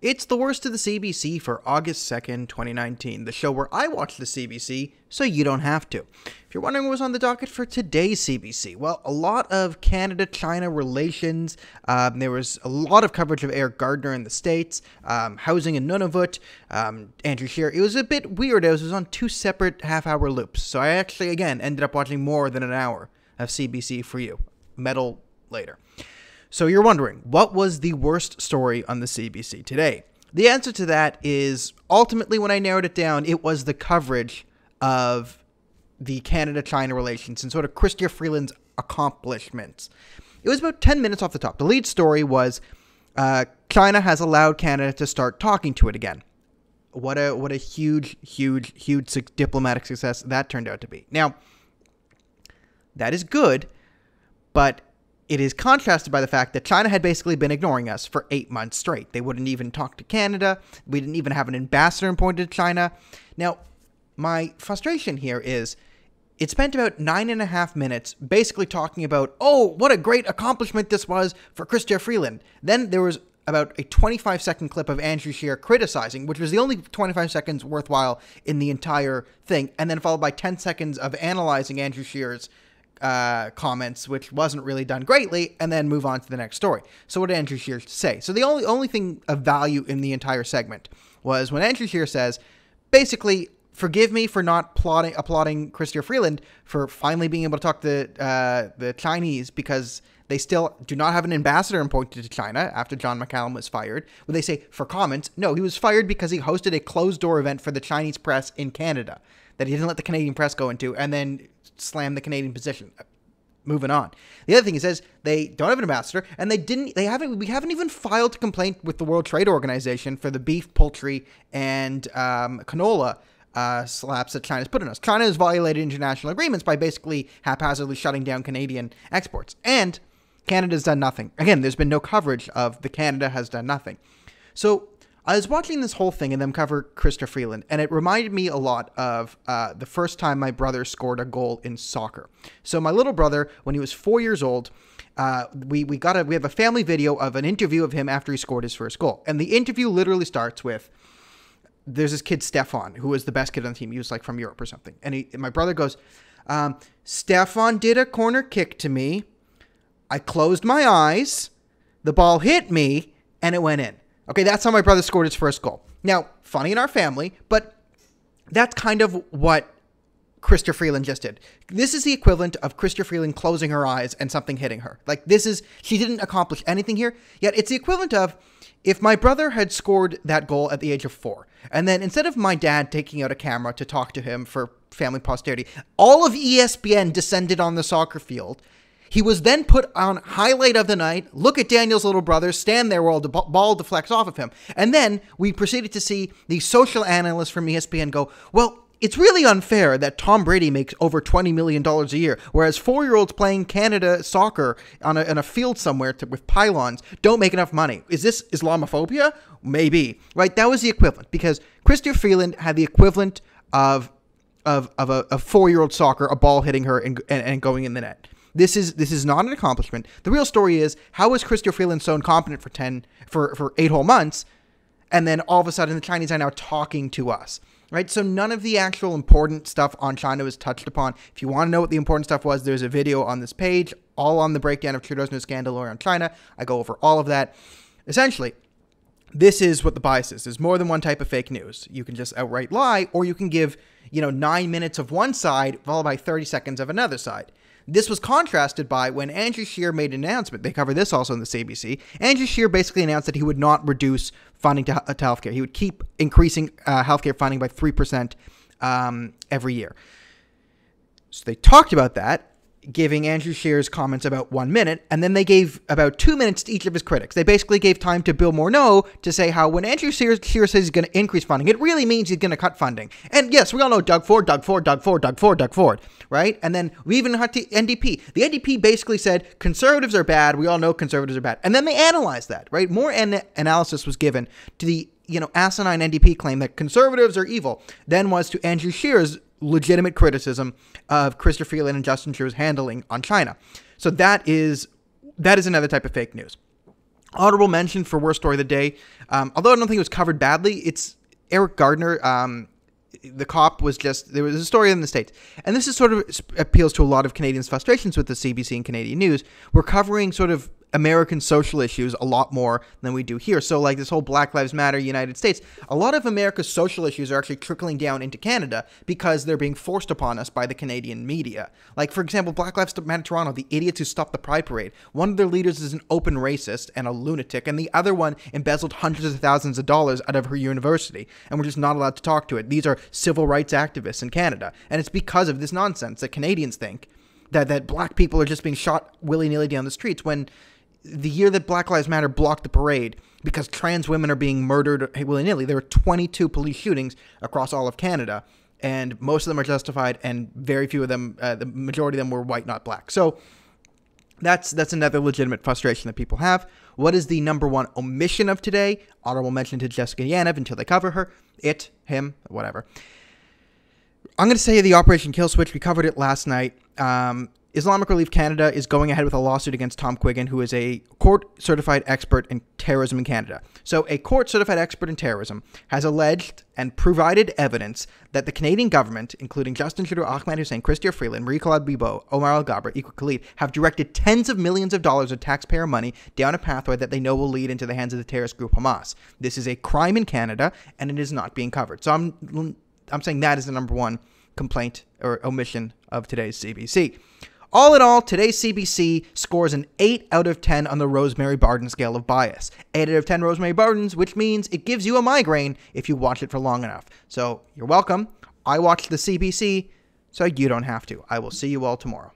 It's the worst of the CBC for August 2nd, 2019, the show where I watch the CBC so you don't have to. If you're wondering what was on the docket for today's CBC, well, a lot of Canada China relations. Um, there was a lot of coverage of Eric Garner in the States, um, housing in Nunavut, um, Andrew Scheer. It was a bit weird. It was, it was on two separate half hour loops. So I actually, again, ended up watching more than an hour of CBC for you. Metal later. So you're wondering, what was the worst story on the CBC today? The answer to that is ultimately, when I narrowed it down, it was the coverage of the Canada China relations and sort of Chrystia Freeland's accomplishments. It was about 10 minutes off the top. The lead story was uh, China has allowed Canada to start talking to it again. What a what a huge, huge, huge diplomatic success that turned out to be. Now, that is good, but it is contrasted by the fact that China had basically been ignoring us for eight months straight. They wouldn't even talk to Canada. We didn't even have an ambassador appointed to China. Now, my frustration here is it spent about nine and a half minutes basically talking about, oh, what a great accomplishment this was for Chrystia Freeland. Then there was about a 25 second clip of Andrew Scheer criticizing, which was the only 25 seconds worthwhile in the entire thing, and then followed by 10 seconds of analyzing Andrew Scheer's uh, comments, which wasn't really done greatly, and then move on to the next story. So what did Andrew Scheer say? So the only only thing of value in the entire segment was when Andrew Scheer says, basically, forgive me for not plotting, applauding Chrystia Freeland for finally being able to talk to uh, the Chinese because they still do not have an ambassador appointed to China after John McCallum was fired. When they say for comments, no, he was fired because he hosted a closed door event for the Chinese press in Canada that he didn't let the Canadian press go into, and then slam the Canadian position. Moving on. The other thing he says they don't have an ambassador, and they didn't. They haven't. We haven't even filed a complaint with the World Trade Organization for the beef, poultry, and um, canola uh, slaps that China's put on us. China has violated international agreements by basically haphazardly shutting down Canadian exports, and Canada's done nothing. Again, there's been no coverage of the Canada has done nothing. So I was watching this whole thing and them cover Chrystia Freeland, and it reminded me a lot of uh, the first time my brother scored a goal in soccer. So my little brother, when he was four years old, uh, we we got a we have a family video of an interview of him after he scored his first goal, and the interview literally starts with. There's this kid Stefan who was the best kid on the team. He was like from Europe or something, and he my brother goes, um, "Stefan did a corner kick to me. I closed my eyes, the ball hit me, and it went in." Okay, that's how my brother scored his first goal. Now, funny in our family, but that's kind of what Chrystia Freeland just did. This is the equivalent of Chrystia Freeland closing her eyes and something hitting her. Like this is she didn't accomplish anything here, yet it's the equivalent of if my brother had scored that goal at the age of 4 and then instead of my dad taking out a camera to talk to him for family posterity, all of ESPN descended on the soccer field he was then put on highlight of the night. Look at Daniel's little brother stand there while the ball deflects off of him. And then we proceeded to see the social analyst from ESPN go, Well, it's really unfair that Tom Brady makes over $20 million a year, whereas four year olds playing Canada soccer on a, a field somewhere to, with pylons don't make enough money. Is this Islamophobia? Maybe. Right? That was the equivalent because Chrystia Freeland had the equivalent of of, of a, a four year old soccer, a ball hitting her and, and, and going in the net. This is this is not an accomplishment. The real story is how was Chrystia Freeland so incompetent for ten for for eight whole months, and then all of a sudden the Chinese are now talking to us, right? So none of the actual important stuff on China was touched upon. If you want to know what the important stuff was, there's a video on this page, all on the breakdown of Trudeau's new scandal or on China. I go over all of that. Essentially, this is what the bias is. There's more than one type of fake news. You can just outright lie, or you can give, you know, nine minutes of one side followed by 30 seconds of another side. This was contrasted by when Andrew Scheer made an announcement. They cover this also in the CBC. Andrew Scheer basically announced that he would not reduce funding to, to healthcare. He would keep increasing uh, healthcare funding by 3% um, every year. So they talked about that giving Andrew Scheer's comments about one minute, and then they gave about two minutes to each of his critics. They basically gave time to Bill Morneau to say how when Andrew Scheer says he's going to increase funding, it really means he's going to cut funding. And yes, we all know Doug Ford, Doug Ford, Doug Ford, Doug Ford, Doug Ford, right? And then we even had the NDP. The NDP basically said conservatives are bad. We all know conservatives are bad. And then they analyzed that, right? More an- analysis was given to the you know asinine NDP claim that conservatives are evil than was to Andrew Scheer's legitimate criticism of Chrystia Freeland and Justin Trudeau's handling on China. So that is that is another type of fake news. Honorable mention for worst story of the day. Um, although I don't think it was covered badly, it's Eric Garner. Um, the cop was just there was a story in the states, and this is sort of appeals to a lot of Canadians' frustrations with the CBC and Canadian news. We're covering sort of American social issues a lot more than we do here. So, like this whole Black Lives Matter United States, a lot of America's social issues are actually trickling down into Canada because they're being forced upon us by the Canadian media. Like, for example, Black Lives Matter Toronto, the idiots who stopped the Pride Parade. One of their leaders is an open racist and a lunatic, and the other one embezzled hundreds of thousands of dollars out of her university, and we're just not allowed to talk to it. These are civil rights activists in Canada, and it's because of this nonsense that Canadians think that that black people are just being shot willy nilly down the streets when the year that Black Lives Matter blocked the parade because trans women are being murdered willy nilly, there were 22 police shootings across all of Canada, and most of them are justified, and very few of them, uh, the majority of them were white, not black. So that's that's another legitimate frustration that people have. What is the number one omission of today? Honorable mention to Jessica Yaniv until they cover her. It, him, whatever. I'm going to say the Operation Kill Switch. We covered it last night. Um, Islamic Relief Canada is going ahead with a lawsuit against Tom Quiggin, who is a court certified expert in terrorism in Canada. So, a court certified expert in terrorism has alleged and provided evidence that the Canadian government, including Justin Trudeau, Ahmed Hussen, Chrystia Freeland, Marie Claude Bibeau, Omar Al Gabra, Iqra Khalid, have directed tens of millions of dollars of taxpayer money down a pathway that they know will lead into the hands of the terrorist group Hamas. This is a crime in Canada, and it is not being covered. So, I'm, I'm saying that is the number one complaint or omission of today's CBC. All in all, today's CBC scores an 8 out of 10 on the Rosemary Barton scale of bias. 8 out of 10 Rosemary Bartons, which means it gives you a migraine if you watch it for long enough. So you're welcome. I watched the CBC, so you don't have to. I will see you all tomorrow.